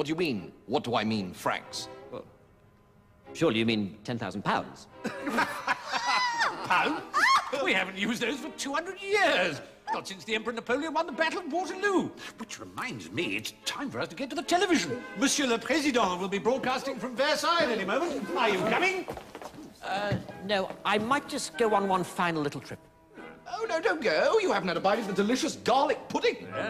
What do you mean? What do I mean, francs? Well, Surely you mean 10,000 pounds? Pounds? we haven't used those for 200 years. Not since the Emperor Napoleon won the Battle of Waterloo. Which reminds me, it's time for us to get to the television. Monsieur le Président will be broadcasting from Versailles any moment. Are you coming? Uh, no, I might just go on one final little trip. Oh, no, don't go. You haven't had a bite of the delicious garlic pudding. Yeah.